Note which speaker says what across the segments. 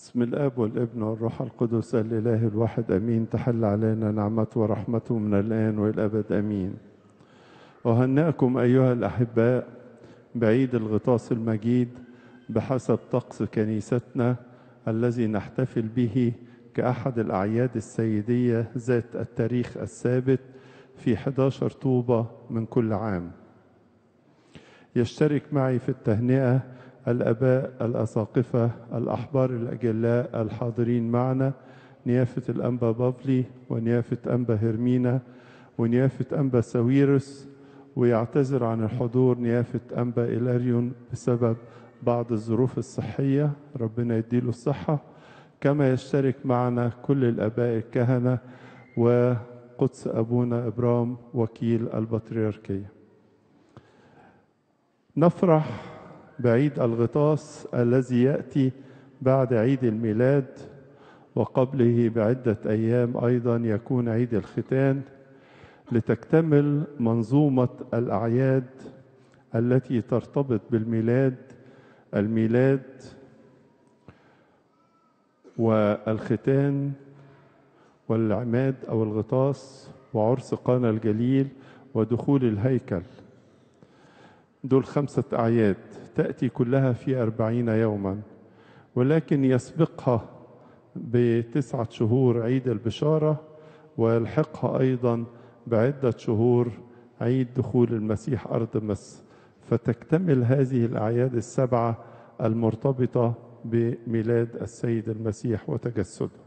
Speaker 1: بسم الآب والابن والروح القدس الإله الواحد آمين. تحل علينا نعمته ورحمته من الآن وإلى الابد آمين. أهنئكم أيها الأحباء بعيد الغطاس المجيد بحسب طقس كنيستنا الذي نحتفل به كأحد الأعياد السيدية ذات التاريخ الثابت في 11 طوبة من كل عام. يشترك معي في التهنئة الآباء الأساقفة الأحبار الأجلاء الحاضرين معنا نيافة الأنبا بافلي ونيافة أنبا هرمينا ونيافة أنبا ساويرس ويعتذر عن الحضور نيافة أنبا إلاريون بسبب بعض الظروف الصحية ربنا يديله الصحة. كما يشترك معنا كل الآباء الكهنة وقدس أبونا إبرام وكيل البطريركية. نفرح بعيد الغطاس الذي يأتي بعد عيد الميلاد وقبله بعدة أيام أيضا يكون عيد الختان لتكتمل منظومة الأعياد التي ترتبط بالميلاد الميلاد والختان والعماد أو الغطاس وعرس قانا الجليل ودخول الهيكل. دول خمسة أعياد. تأتي كلها في أربعين يوما ولكن يسبقها بتسعة شهور عيد البشارة ويلحقها أيضا بعدة شهور عيد دخول المسيح أرض مصر فتكتمل هذه الأعياد السبعة المرتبطة بميلاد السيد المسيح وتجسده.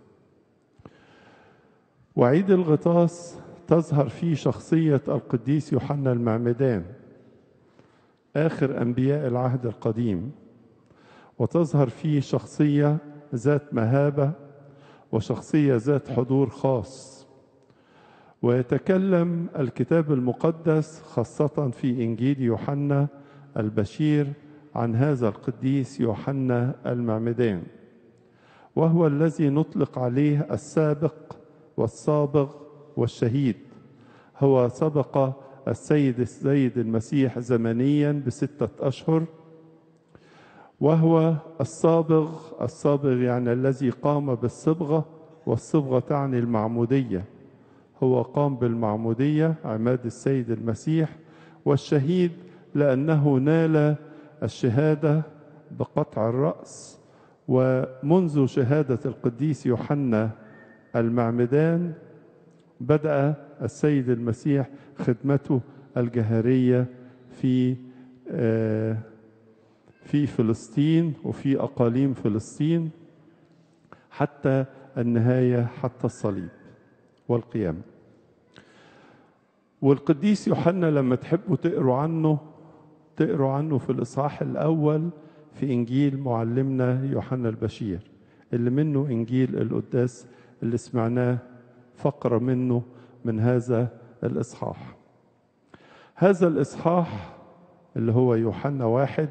Speaker 1: وعيد الغطاس تظهر فيه شخصية القديس يوحنا المعمدان. آخر أنبياء العهد القديم وتظهر فيه شخصية ذات مهابة وشخصية ذات حضور خاص. ويتكلم الكتاب المقدس خاصة في إنجيل يوحنا البشير عن هذا القديس يوحنا المعمدان وهو الذي نطلق عليه السابق والصابغ والشهيد. هو سبق السيد السيد المسيح زمنيا بستة أشهر وهو الصابغ الصابغ يعني الذي قام بالصبغة والصبغة تعني المعمودية. هو قام بالمعمودية عماد السيد المسيح والشهيد لأنه نال الشهادة بقطع الرأس ومنذ شهادة القديس يوحنا المعمدان بدأ السيد المسيح خدمته الجهرية في في فلسطين وفي أقاليم فلسطين حتى النهاية حتى الصليب والقيامة. والقديس يوحنا لما تحبوا تقروا عنه تقروا عنه في الإصحاح الأول في إنجيل معلمنا يوحنا البشير اللي منه إنجيل القداس اللي سمعناه فقرة منه من هذا الإصحاح. هذا الإصحاح اللي هو يوحنا واحد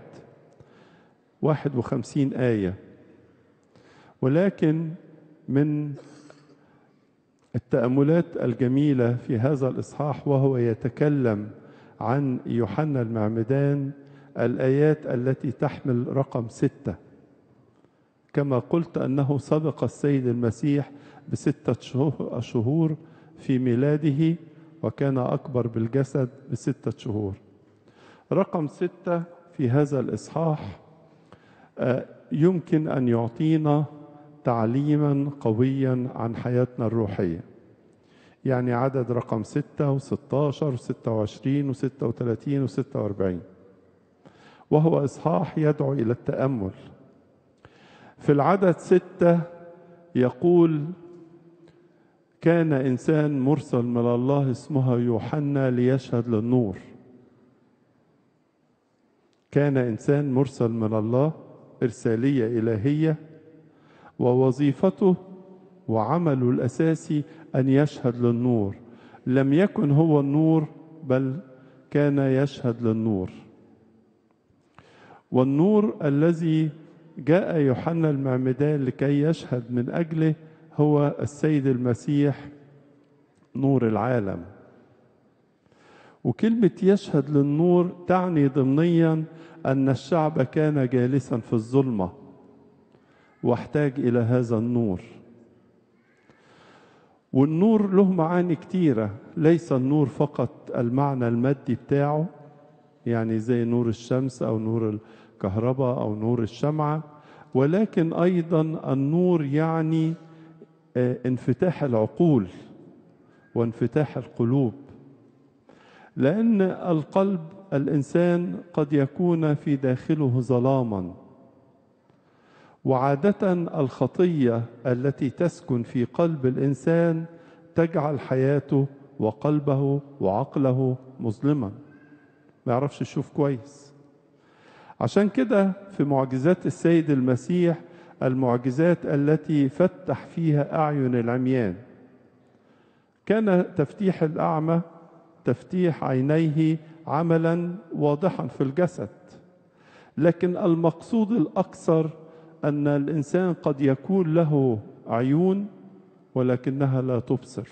Speaker 1: واحد وخمسين آية. ولكن من التأملات الجميلة في هذا الإصحاح وهو يتكلم عن يوحنا المعمدان الآيات التي تحمل رقم ستة. كما قلت أنه سبق السيد المسيح بستة شهور في ميلاده وكان أكبر بالجسد بستة شهور. رقم ستة في هذا الإصحاح يمكن أن يعطينا تعليما قويا عن حياتنا الروحية. يعني عدد رقم ستة وستاشر وستة وعشرين وستة وثلاثين وستة وأربعين. وهو إصحاح يدعو إلى التأمل. في العدد ستة يقول كان إنسان مرسل من الله اسمه يوحنا ليشهد للنور. كان إنسان مرسل من الله إرسالية إلهية ووظيفته وعمله الأساسي أن يشهد للنور. لم يكن هو النور بل كان يشهد للنور. والنور الذي جاء يوحنا المعمدان لكي يشهد من أجله هو السيد المسيح نور العالم. وكلمة يشهد للنور تعني ضمنيا أن الشعب كان جالسا في الظلمة واحتاج إلى هذا النور. والنور له معاني كتيرة ليس النور فقط المعنى المادي بتاعه يعني زي نور الشمس أو نور الكهرباء أو نور الشمعة ولكن أيضا النور يعني انفتاح العقول وانفتاح القلوب لأن القلب الإنسان قد يكون في داخله ظلاما وعادة الخطية التي تسكن في قلب الإنسان تجعل حياته وقلبه وعقله مظلما. ما يعرفش يشوف كويس. عشان كده في معجزات السيد المسيح المعجزات التي فتح فيها أعين العميان. كان تفتيح الأعمى تفتيح عينيه عملا واضحا في الجسد لكن المقصود الأكثر أن الإنسان قد يكون له عيون ولكنها لا تبصر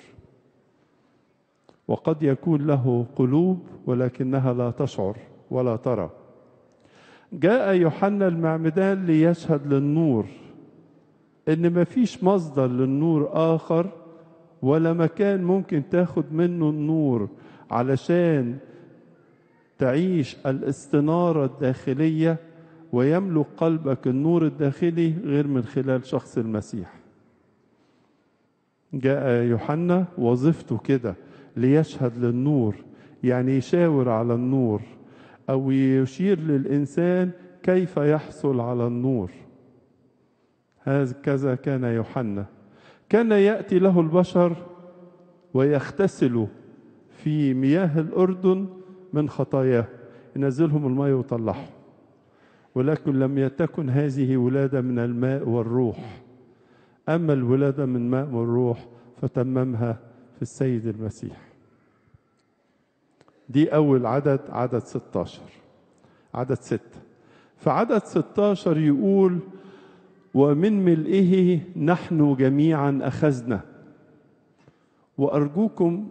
Speaker 1: وقد يكون له قلوب ولكنها لا تشعر ولا ترى. جاء يوحنا المعمدان ليشهد للنور. إن مفيش مصدر للنور آخر ولا مكان ممكن تاخد منه النور علشان تعيش الاستنارة الداخلية ويملك قلبك النور الداخلي غير من خلال شخص المسيح. جاء يوحنا وظيفته كده ليشهد للنور يعني يشاور على النور أو يشير للإنسان كيف يحصل على النور. هكذا كان يوحنا. كان يأتي له البشر ويغتسلوا في مياه الأردن من خطاياه ينزلهم الماء ويطلعهم. ولكن لم تكن هذه ولادة من الماء والروح. أما الولادة من ماء والروح فتممها في السيد المسيح. دي أول عدد عدد 16 عدد ستة. فعدد 16 يقول ومن ملئه نحن جميعا أخذنا. وأرجوكم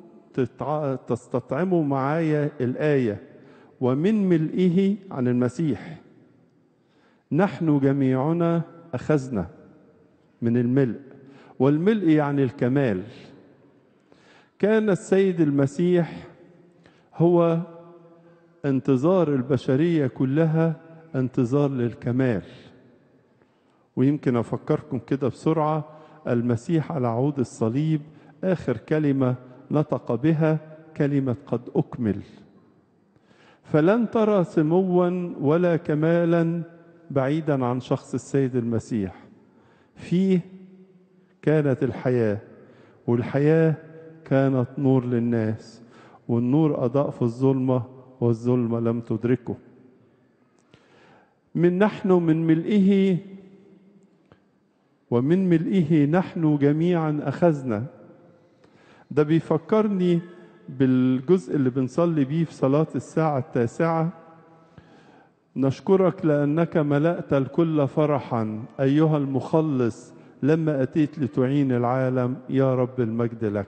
Speaker 1: تستطعموا معايا الآية. ومن ملئه عن المسيح. نحن جميعنا أخذنا من الملء. والملء يعني الكمال. كان السيد المسيح هو انتظار البشرية كلها انتظار للكمال. ويمكن أفكركم كده بسرعة المسيح على عود الصليب آخر كلمة نطق بها كلمة قد أكمل. فلن ترى سموا ولا كمالا بعيدا عن شخص السيد المسيح. فيه كانت الحياة والحياة كانت نور للناس والنور أضاء في الظلمة والظلمة لم تدركه. من نحن من ملئه ومن ملئه نحن جميعا أخذنا. ده بيفكرني بالجزء اللي بنصلي بيه في صلاة الساعة التاسعة. نشكرك لأنك ملأت الكل فرحا. أيها المخلص لما أتيت لتعين العالم يا رب المجد لك.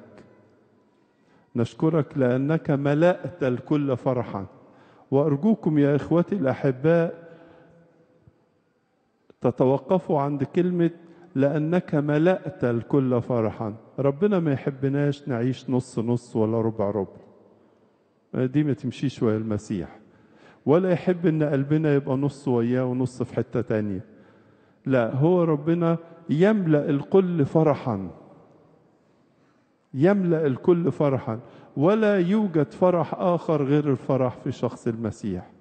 Speaker 1: نشكرك لأنك ملأت الكل فرحا. وأرجوكم يا إخوتي الأحباء تتوقفوا عند كلمة لأنك ملأت الكل فرحا. ربنا ما يحبناش نعيش نص نص ولا ربع ربع. دي ما تمشيش ويا المسيح. ولا يحب إن قلبنا يبقى نص وياه ونص في حتة تانية. لا هو ربنا يملأ الكل فرحا. يملأ الكل فرحا. ولا يوجد فرح آخر غير الفرح في شخص المسيح.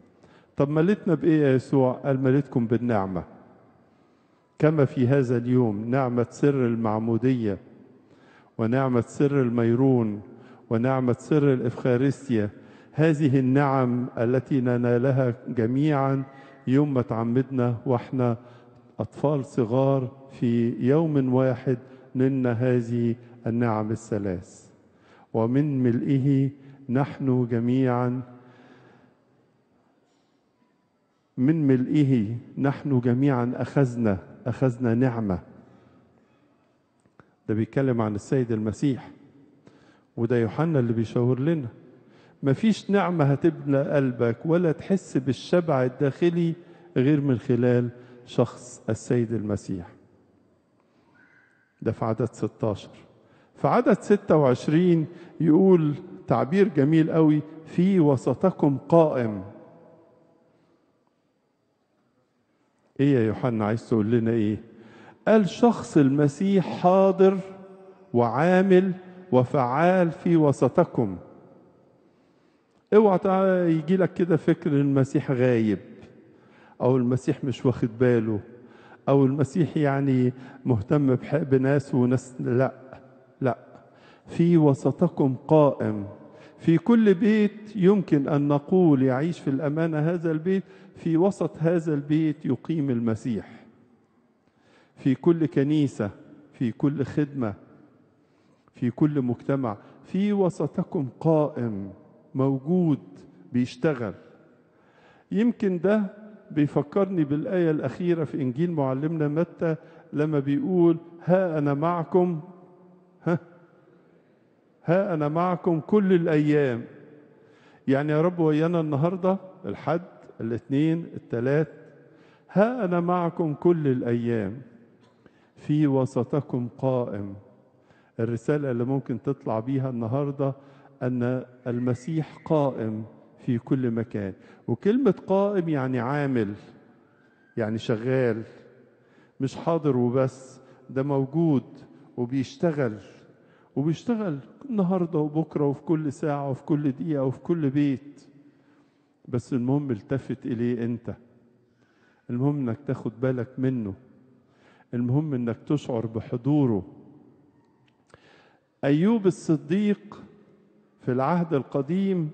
Speaker 1: طب ملتنا بإيه يا يسوع؟ قال ملتكم بالنعمة. كما في هذا اليوم نعمة سر المعمودية ونعمة سر الميرون ونعمة سر الإفخارستيا. هذه النعم التي ننالها جميعا يوم ما تعمدنا وإحنا أطفال صغار في يوم واحد نلنا هذه النعم الثلاث. ومن ملئه نحن جميعا من ملئه نحن جميعا أخذنا أخذنا نعمة. ده بيتكلم عن السيد المسيح وده يوحنا اللي بيشاور لنا. مفيش نعمة هتبنى قلبك ولا تحس بالشبع الداخلي غير من خلال شخص السيد المسيح. ده في عدد 16 في عدد 26 يقول تعبير جميل قوي في وسطكم قائم. إيه يا يوحنا عايز تقول لنا إيه؟ قال شخص المسيح حاضر وعامل وفعال في وسطكم. اوعى يجي لك كده فكر المسيح غايب أو المسيح مش واخد باله أو المسيح يعني مهتم بناس وناس لا لا في وسطكم قائم. في كل بيت يمكن أن نقول يعيش في الأمانة هذا البيت في وسط هذا البيت يقيم المسيح. في كل كنيسة في كل خدمة في كل مجتمع في وسطكم قائم موجود بيشتغل. يمكن ده بيفكرني بالآية الأخيرة في إنجيل معلمنا متى لما بيقول ها أنا معكم ها أنا معكم كل الأيام. يعني يا رب ويانا النهاردة الحد الاثنين الثلاث. ها أنا معكم كل الأيام. في وسطكم قائم. الرسالة اللي ممكن تطلع بيها النهاردة أن المسيح قائم في كل مكان. وكلمة قائم يعني عامل يعني شغال. مش حاضر وبس ده موجود وبيشتغل. وبيشتغل النهاردة وبكرة وفي كل ساعة وفي كل دقيقة وفي كل بيت. بس المهم التفت إليه أنت. المهم إنك تاخد بالك منه. المهم إنك تشعر بحضوره. أيوب الصديق في العهد القديم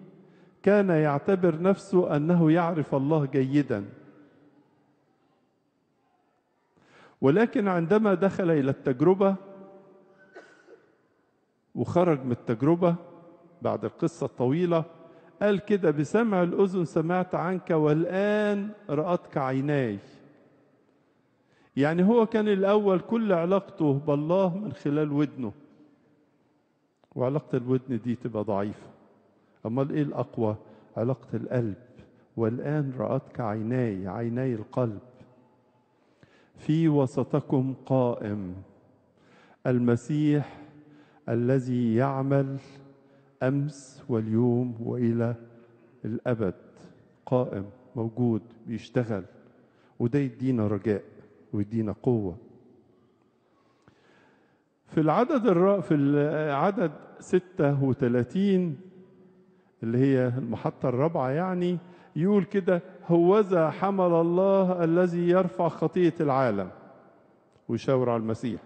Speaker 1: كان يعتبر نفسه أنه يعرف الله جيدا. ولكن عندما دخل إلى التجربة وخرج من التجربة بعد القصة الطويلة قال كده بسمع الأذن سمعت عنك والآن رأتك عيناي. يعني هو كان الأول كل علاقته بالله من خلال ودنه. وعلاقة الودن دي تبقى ضعيفة. أمال إيه الأقوى؟ علاقة القلب. والآن رأتك عيناي عيناي القلب. في وسطكم قائم. المسيح الذي يعمل أمس واليوم وإلى الأبد. قائم موجود بيشتغل. وده يدينا رجاء ويدينا قوة. في العدد الر... في العدد 36 اللي هي المحطة الرابعة يعني يقول كده هوذا حمل الله الذي يرفع خطية العالم. ويشاور على المسيح.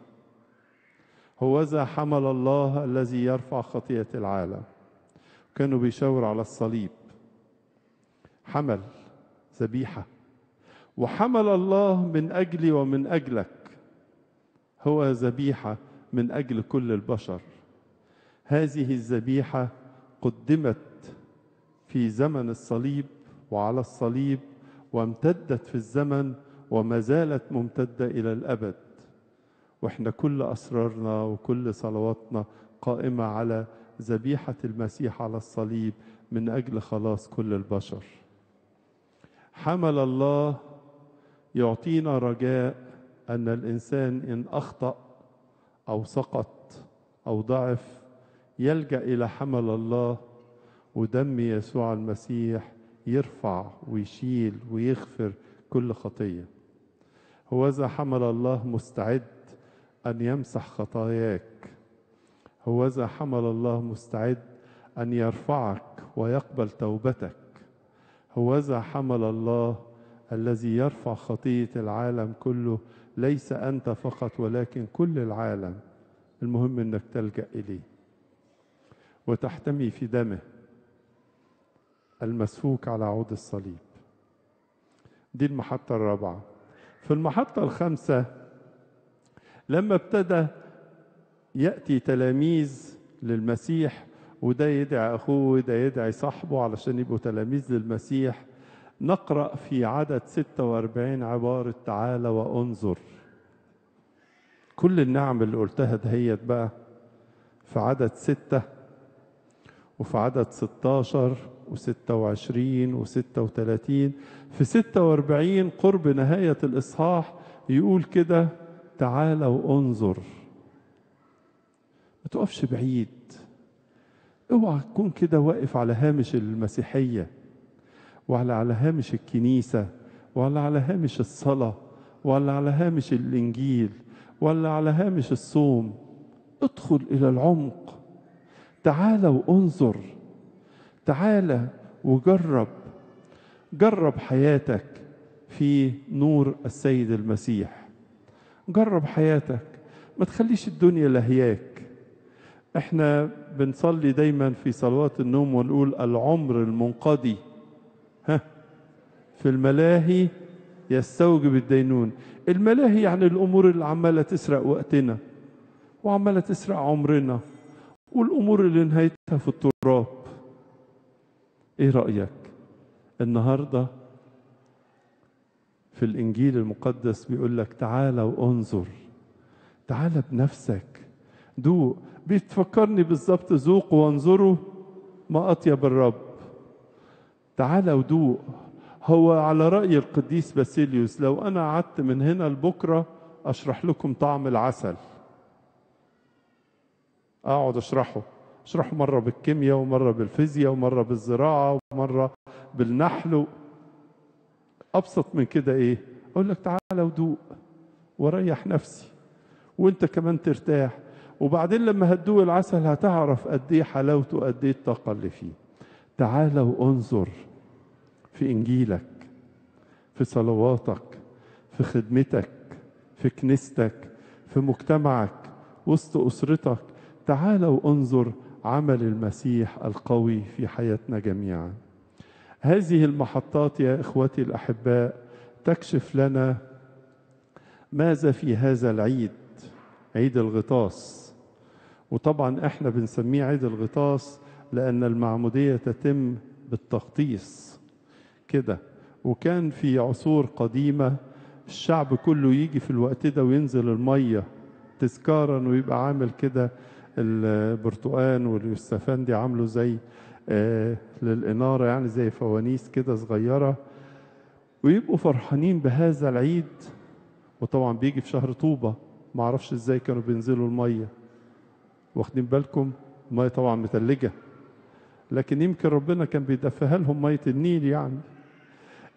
Speaker 1: هوذا حمل الله الذي يرفع خطية العالم. كانوا بيشاور على الصليب. حمل ذبيحة. وحمل الله من أجلي ومن أجلك. هو ذبيحة من أجل كل البشر. هذه الذبيحة قدمت في زمن الصليب وعلى الصليب وامتدت في الزمن وما زالت ممتدة إلى الأبد. وإحنا كل أسرارنا وكل صلواتنا قائمة على ذبيحة المسيح على الصليب من أجل خلاص كل البشر. حمل الله يعطينا رجاء أن الإنسان إن أخطأ أو سقط أو ضعف يلجأ إلى حمل الله ودم يسوع المسيح يرفع ويشيل ويغفر كل خطية. هوذا حمل الله مستعد أن يمسح خطاياك. هوذا حمل الله مستعد أن يرفعك ويقبل توبتك. هوذا حمل الله الذي يرفع خطية العالم كله ليس أنت فقط ولكن كل العالم. المهم أنك تلجأ إليه وتحتمي في دمه المسفوك على عود الصليب. دي المحطة الرابعة. في المحطة الخامسة لما ابتدى يأتي تلاميذ للمسيح وده يدعي أخوه وده يدعي صاحبه علشان يبقوا تلاميذ للمسيح نقرأ في عدد 46 عبارة تعالى وانظر. كل النعم اللي قلتها دهيت بقى في عدد ستة وفي عدد 16 و26 و36 في 46 قرب نهاية الإصحاح يقول كده تعالى وانظر. ما تقفش بعيد. اوعى تكون كده واقف على هامش المسيحية وعلى على هامش الكنيسة ولا على هامش الصلاة ولا على هامش الإنجيل ولا على هامش الصوم. ادخل إلى العمق. تعال وانظر. تعال وجرب. جرب حياتك في نور السيد المسيح. جرب حياتك ما تخليش الدنيا لهياك. إحنا بنصلي دايما في صلوات النوم ونقول العمر المنقضي. ها؟ في الملاهي يستوجب الدينون. الملاهي يعني الأمور اللي عمالة تسرق وقتنا وعمالة تسرق عمرنا والأمور اللي نهايتها في التراب. إيه رأيك؟ النهارده في الإنجيل المقدس بيقول لك تعالى وانظر تعالى بنفسك دوق بتفكرني بالظبط ذوقوا وانظروا ما أطيب الرب. تعالى ودوق هو على رأي القديس باسيليوس لو أنا قعدت من هنا لبكرة أشرح لكم طعم العسل. أقعد أشرحه أشرحه مرة بالكيمياء ومرة بالفيزياء ومرة بالزراعة ومرة بالنحل أبسط من كده إيه؟ أقول لك تعالى ودوق وريح نفسي وأنت كمان ترتاح. وبعدين لما هتدوق العسل هتعرف قد إيه حلاوته قد إيه الطاقة اللي فيه. تعالى وانظر في إنجيلك في صلواتك في خدمتك في كنيستك في مجتمعك وسط أسرتك. تعالى وانظر عمل المسيح القوي في حياتنا جميعا. هذه المحطات يا إخوتي الأحباء تكشف لنا ماذا في هذا العيد عيد الغطاس. وطبعا إحنا بنسميه عيد الغطاس لأن المعمودية تتم بالتغطيس كده. وكان في عصور قديمة الشعب كله يجي في الوقت ده وينزل المية تذكارا ويبقى عامل كده البرتقان واليوسفندي عامله زي للإنارة يعني زي فوانيس كده صغيرة. ويبقوا فرحانين بهذا العيد. وطبعا بيجي في شهر طوبة. ما أعرفش إزاي كانوا بينزلوا المية. واخدين بالكم؟ المية طبعا متلجة. لكن يمكن ربنا كان بيدفها لهم مية النيل يعني.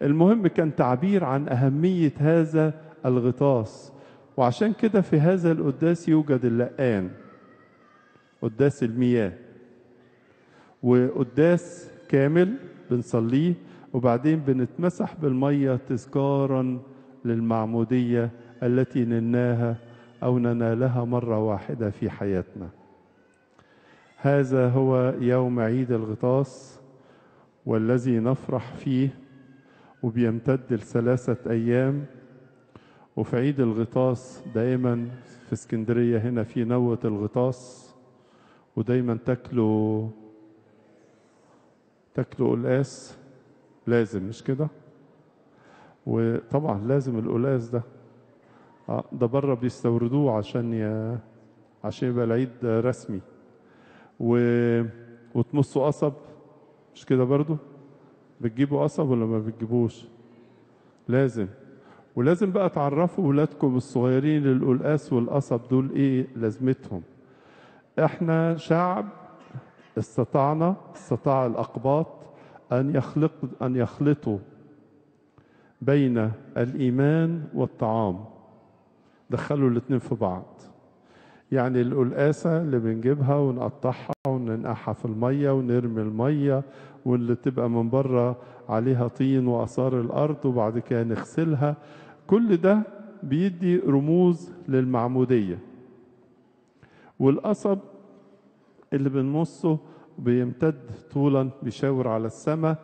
Speaker 1: المهم كان تعبير عن أهمية هذا الغطاس. وعشان كده في هذا القداس يوجد اللقان. قداس المياه. وقداس كامل بنصليه وبعدين بنتمسح بالمية تذكارا للمعمودية التي نلناها أو ننالها مرة واحدة في حياتنا. هذا هو يوم عيد الغطاس والذي نفرح فيه وبيمتد لثلاثة أيام. وفي عيد الغطاس دائما في اسكندرية هنا في نوة الغطاس ودايما تاكلوا تاكلوا قلقاس لازم مش كده؟ وطبعا لازم القلقاس ده. آه ده بره بيستوردوه عشان ي... عشان يبقى العيد رسمي. و... وتمصوا قصب مش كده برضو؟ بتجيبوا قصب ولا ما بتجيبوش؟ لازم. ولازم بقى تعرفوا ولادكم الصغيرين القلقاس والقصب دول إيه لازمتهم. إحنا شعب استطعنا استطاع الأقباط أن يخلق أن يخلطوا بين الإيمان والطعام. دخلوا الاثنين في بعض. يعني القلقاسة اللي بنجيبها ونقطعها وننقعها في المية ونرمي المية واللي تبقى من بره عليها طين وآثار الأرض وبعد كده نغسلها. كل ده بيدي رموز للمعمودية. والقصب اللي بنمصه بيمتد طولا بيشاور على السماء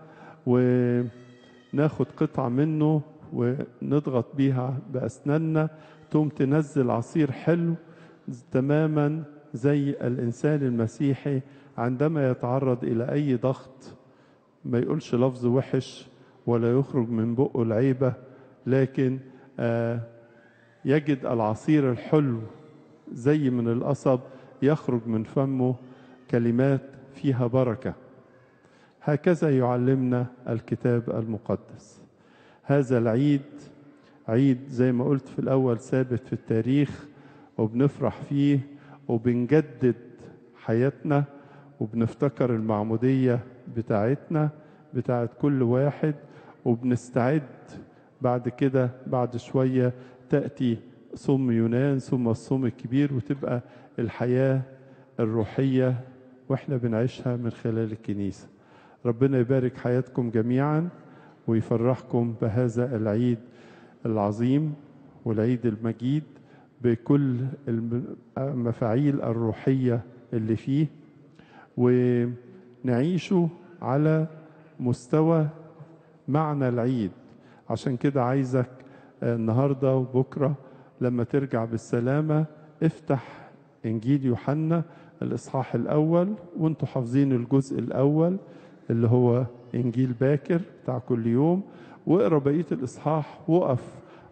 Speaker 1: وناخد قطعة منه ونضغط بيها بأسناننا. تقوم تنزل عصير حلو تماما زي الإنسان المسيحي عندما يتعرض إلى أي ضغط. ما يقولش لفظ وحش ولا يخرج من بقه العيبة لكن آه يجد العصير الحلو زي من القصب يخرج من فمه كلمات فيها بركة. هكذا يعلمنا الكتاب المقدس. هذا العيد عيد زي ما قلت في الأول ثابت في التاريخ وبنفرح فيه وبنجدد حياتنا وبنفتكر المعمودية بتاعتنا بتاعت كل واحد وبنستعد بعد كده بعد شوية تأتي صوم يونان ثم الصوم الكبير وتبقى الحياة الروحية وإحنا بنعيشها من خلال الكنيسة. ربنا يبارك حياتكم جميعا ويفرحكم بهذا العيد العظيم والعيد المجيد بكل المفاعيل الروحية اللي فيه ونعيشه على مستوى معنى العيد. عشان كده عايزك النهارده وبكرة لما ترجع بالسلامة افتح إنجيل يوحنا الإصحاح الأول وانتوا حافظين الجزء الأول اللي هو إنجيل باكر بتاع كل يوم. واقرأ بقية الإصحاح وقف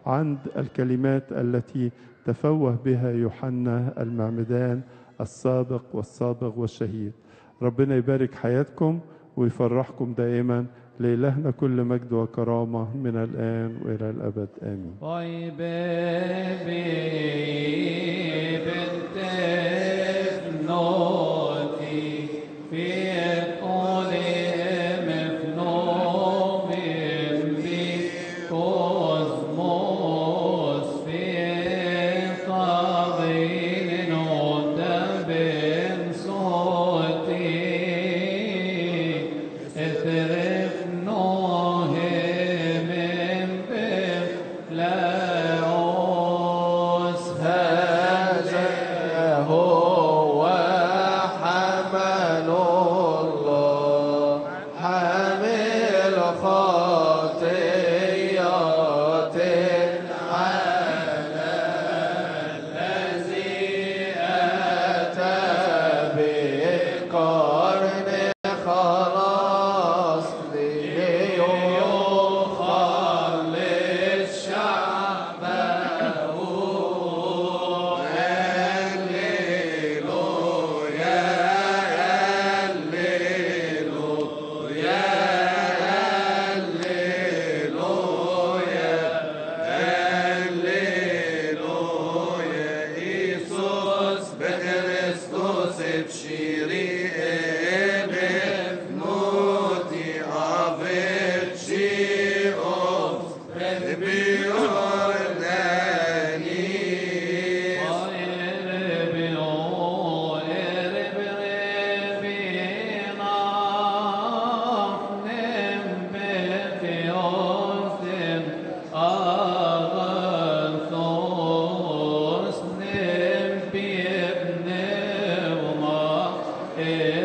Speaker 1: عند الكلمات التي تفوه بها يوحنا المعمدان السابق والسابق والشهيد. ربنا يبارك حياتكم ويفرحكم دائما. لإلهنا كل مجد وكرامة من الآن وإلى الأبد. آمين.
Speaker 2: Lord. Yeah.